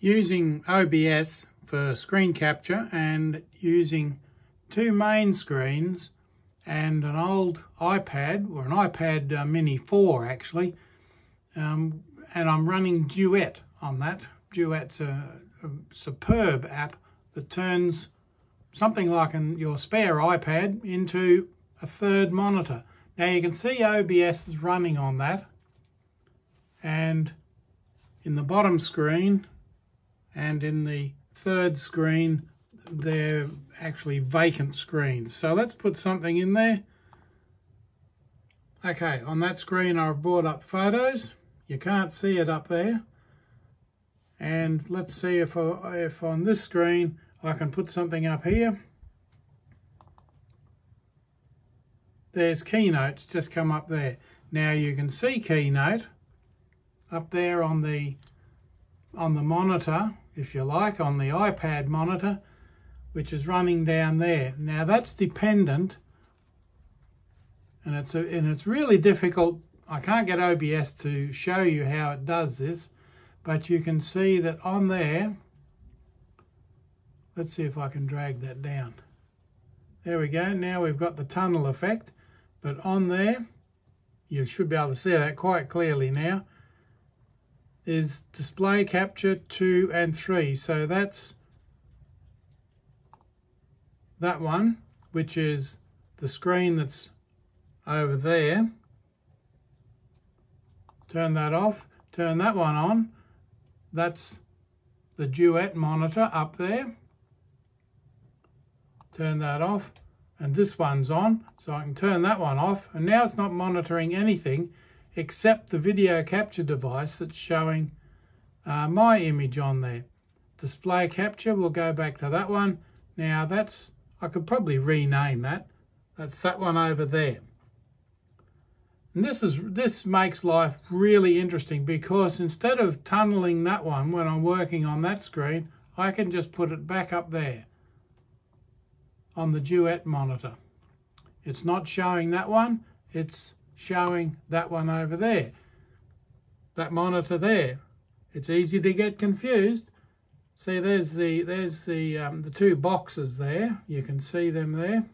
using OBS for screen capture and using two main screens and an old iPad, or an iPad uh, Mini 4 actually, um, and I'm running Duet on that. Duet's a, a superb app that turns something like an, your spare iPad into a third monitor. Now you can see OBS is running on that and in the bottom screen and in the third screen they're actually vacant screens. So let's put something in there. Okay, on that screen I've brought up photos. You can't see it up there. And let's see if, I, if on this screen I can put something up here. There's Keynotes just come up there. Now you can see Keynote up there on the on the monitor, if you like, on the iPad monitor, which is running down there. Now that's dependent, and it's a, and it's really difficult. I can't get OBS to show you how it does this, but you can see that on there. Let's see if I can drag that down. There we go. Now we've got the tunnel effect, but on there, you should be able to see that quite clearly now is display capture 2 and 3. So that's that one, which is the screen that's over there. Turn that off. Turn that one on. That's the Duet monitor up there. Turn that off. And this one's on, so I can turn that one off. And now it's not monitoring anything except the video capture device that's showing uh, my image on there. Display capture, we'll go back to that one. Now that's, I could probably rename that. That's that one over there. And this is this makes life really interesting because instead of tunneling that one when I'm working on that screen, I can just put it back up there on the Duet monitor. It's not showing that one, it's showing that one over there. That monitor there. It's easy to get confused. See, there's the there's the um, the two boxes there. You can see them there.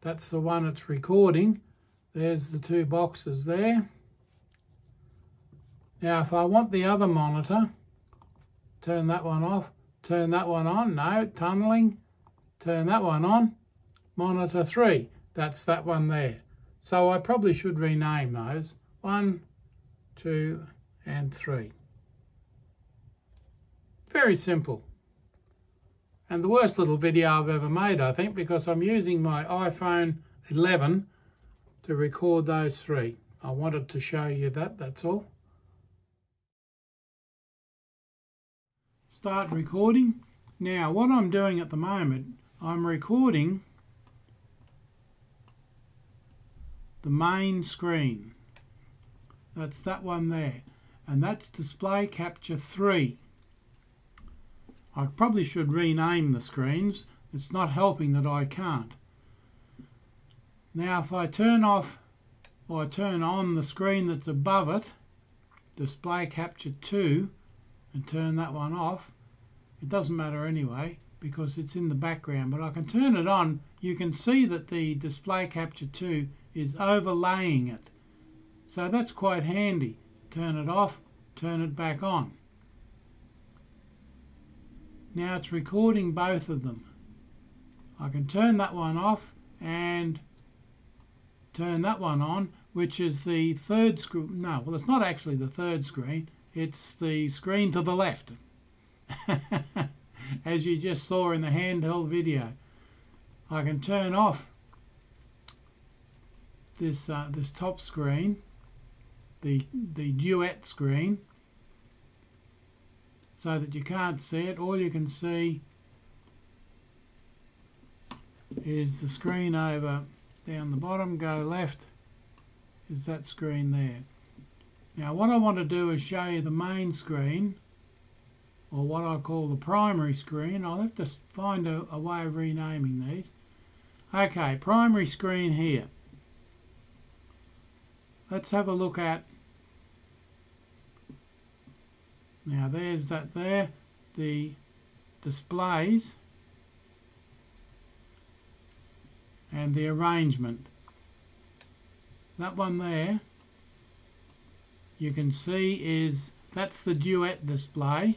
That's the one it's recording. There's the two boxes there. Now, if I want the other monitor, turn that one off, turn that one on. No, tunneling. Turn that one on. Monitor 3. That's that one there. So I probably should rename those. One, two, and three. Very simple. And the worst little video I've ever made, I think, because I'm using my iPhone 11 to record those three. I wanted to show you that, that's all. Start recording. Now, what I'm doing at the moment, I'm recording the main screen. That's that one there. And that's display capture 3. I probably should rename the screens. It's not helping that I can't. Now if I turn off or I turn on the screen that's above it, display capture 2, and turn that one off, it doesn't matter anyway because it's in the background. But I can turn it on. You can see that the display capture 2 is overlaying it. So that's quite handy. Turn it off, turn it back on. Now it's recording both of them. I can turn that one off and turn that one on, which is the third screen. No, well, it's not actually the third screen. It's the screen to the left, as you just saw in the handheld video. I can turn off this uh, this top screen, the the duet screen, so that you can't see it. All you can see is the screen over down the bottom. Go left is that screen there. Now what I want to do is show you the main screen or what I call the primary screen. I'll have to find a, a way of renaming these. Okay, primary screen here let's have a look at now there's that there the displays and the arrangement. That one there you can see is that's the duet display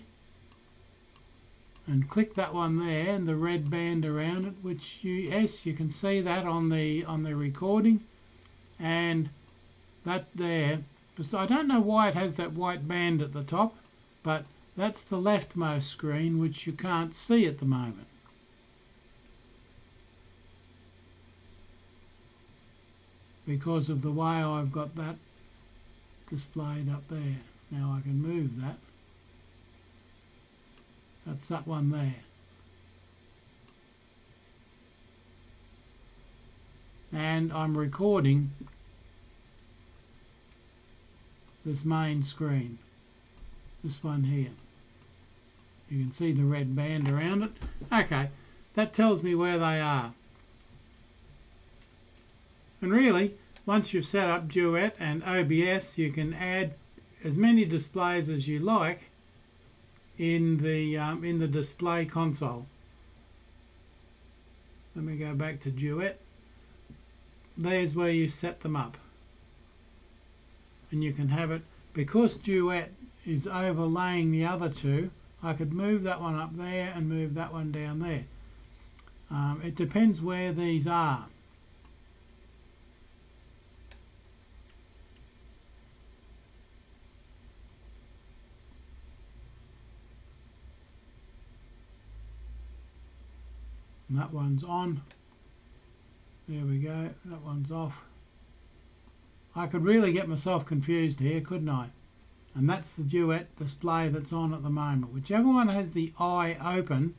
and click that one there and the red band around it which you yes you can see that on the on the recording and that there. I don't know why it has that white band at the top but that's the leftmost screen which you can't see at the moment. Because of the way I've got that displayed up there. Now I can move that. That's that one there. And I'm recording this main screen. This one here. You can see the red band around it. Okay, that tells me where they are. And really, once you've set up Duet and OBS, you can add as many displays as you like in the um, in the display console. Let me go back to Duet. There's where you set them up. And you can have it, because Duet is overlaying the other two, I could move that one up there and move that one down there. Um, it depends where these are. and that one's on there we go that one's off I could really get myself confused here couldn't I? And that's the duet display that's on at the moment. Whichever one has the eye open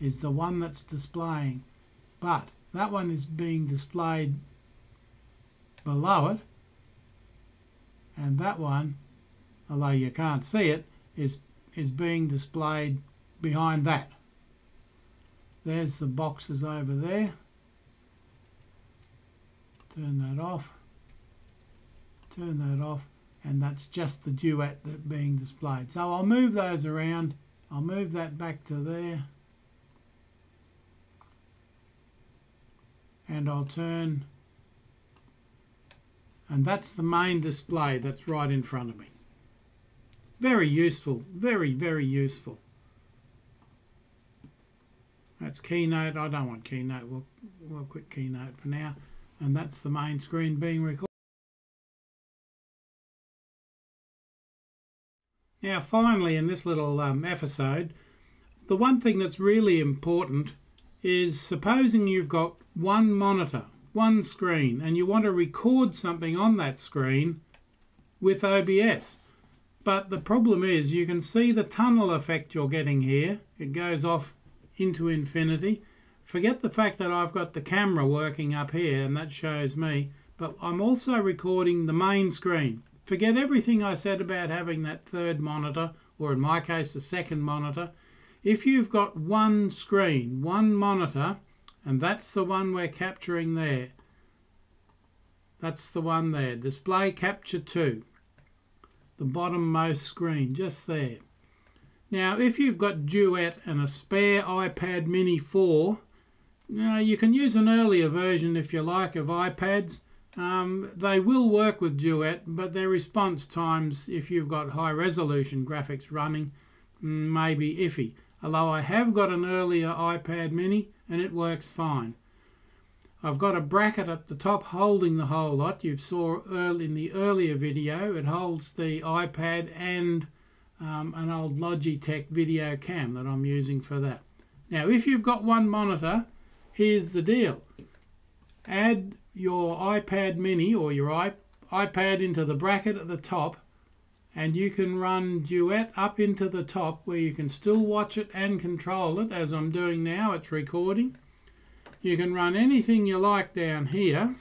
is the one that's displaying. But that one is being displayed below it. And that one although you can't see it is is being displayed behind that. There's the boxes over there. Turn that off. Turn that off. And that's just the duet that being displayed. So I'll move those around. I'll move that back to there. And I'll turn and that's the main display that's right in front of me. Very useful, very, very useful. That's Keynote. I don't want Keynote. We'll, we'll quit Keynote for now. And that's the main screen being recorded. Now, finally, in this little um, episode, the one thing that's really important is supposing you've got one monitor, one screen, and you want to record something on that screen with OBS. But the problem is you can see the tunnel effect you're getting here. It goes off into infinity. Forget the fact that I've got the camera working up here and that shows me, but I'm also recording the main screen. Forget everything I said about having that third monitor, or in my case, the second monitor. If you've got one screen, one monitor, and that's the one we're capturing there, that's the one there, display capture 2, the bottommost screen, just there. Now, if you've got Duet and a spare iPad Mini 4, you, know, you can use an earlier version if you like of iPads. Um, they will work with Duet, but their response times, if you've got high resolution graphics running, mm, may be iffy. Although I have got an earlier iPad Mini and it works fine. I've got a bracket at the top holding the whole lot. You saw early in the earlier video, it holds the iPad and um, an old Logitech video cam that I'm using for that. Now if you've got one monitor, here's the deal. Add your iPad mini or your iPad into the bracket at the top and you can run Duet up into the top where you can still watch it and control it as I'm doing now, it's recording. You can run anything you like down here.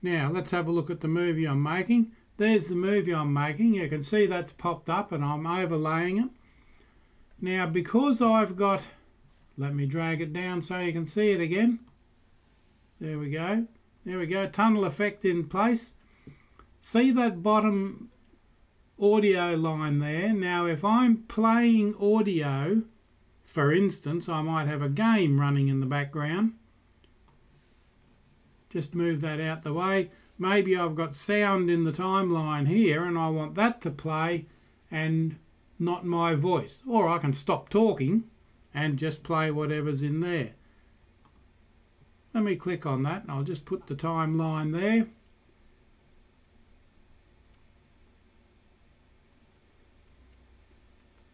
Now let's have a look at the movie I'm making. There's the movie I'm making. You can see that's popped up and I'm overlaying it. Now because I've got, let me drag it down so you can see it again. There we go. There we go, tunnel effect in place. See that bottom audio line there. Now if I'm playing audio, for instance, I might have a game running in the background. Just move that out the way. Maybe I've got sound in the timeline here and I want that to play and not my voice. Or I can stop talking and just play whatever's in there. Let me click on that and I'll just put the timeline there.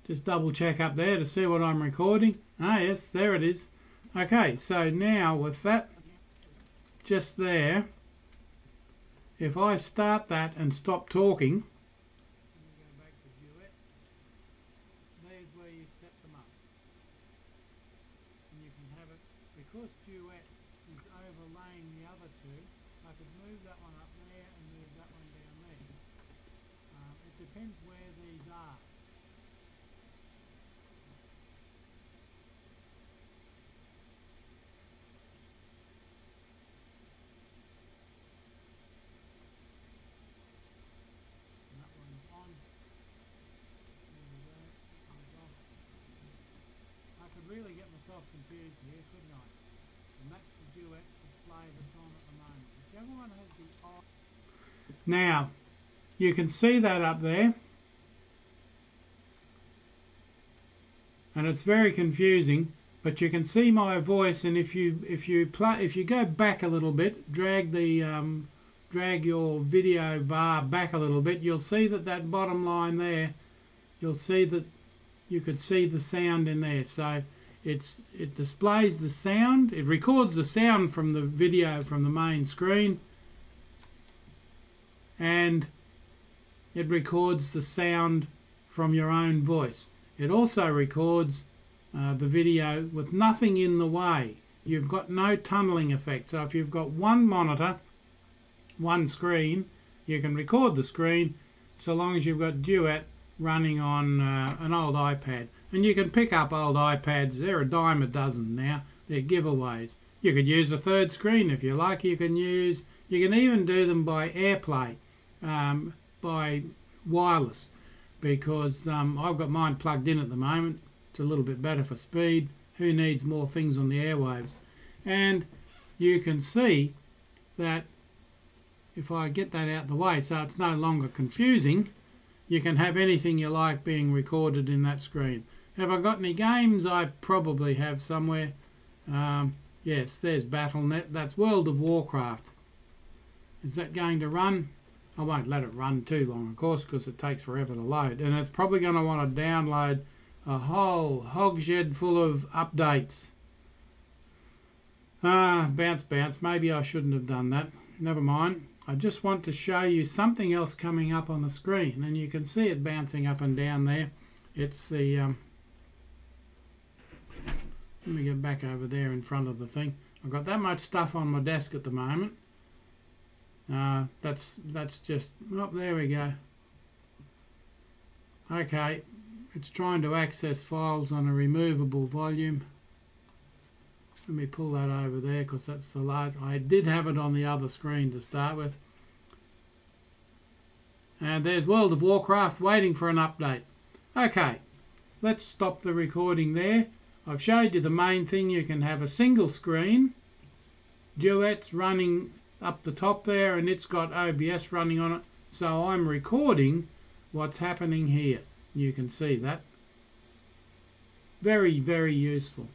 Just double check up there to see what I'm recording. Ah yes, there it is. Okay, so now with that just there, if I start that and stop talking, because duet is overlaying the other two, I could move that one up there and move that one down there. Um, it depends where these are. I could really get myself confused here, couldn't I? And that's the duet display that's on at the moment. Whichever one has the Now, you can see that up there. And it's very confusing, but you can see my voice and if you if you if you go back a little bit, drag the um, drag your video bar back a little bit, you'll see that that bottom line there, you'll see that you could see the sound in there. So it's it displays the sound, it records the sound from the video from the main screen, and it records the sound from your own voice. It also records uh, the video with nothing in the way. You've got no tunneling effect. So if you've got one monitor, one screen, you can record the screen so long as you've got Duet running on uh, an old iPad. And you can pick up old iPads. They're a dime a dozen now. They're giveaways. You could use a third screen if you like. You can use. You can even do them by AirPlay, um, by wireless, because um, I've got mine plugged in at the moment. It's a little bit better for speed. Who needs more things on the airwaves? And you can see that if I get that out the way so it's no longer confusing you can have anything you like being recorded in that screen. Have I got any games? I probably have somewhere. Um, yes, there's Battle.net. That's World of Warcraft. Is that going to run? I won't let it run too long, of course, because it takes forever to load. And it's probably going to want to download a whole hogshed full of updates. Ah, bounce, bounce. Maybe I shouldn't have done that. Never mind. I just want to show you something else coming up on the screen and you can see it bouncing up and down there it's the um, let me get back over there in front of the thing I've got that much stuff on my desk at the moment uh, that's that's just oh there we go okay it's trying to access files on a removable volume let me pull that over there because that's the large. I did have it on the other screen to start with. And there's World of Warcraft waiting for an update. Okay, let's stop the recording there. I've showed you the main thing. You can have a single screen. Duet's running up the top there and it's got OBS running on it. So I'm recording what's happening here. You can see that. Very, very useful.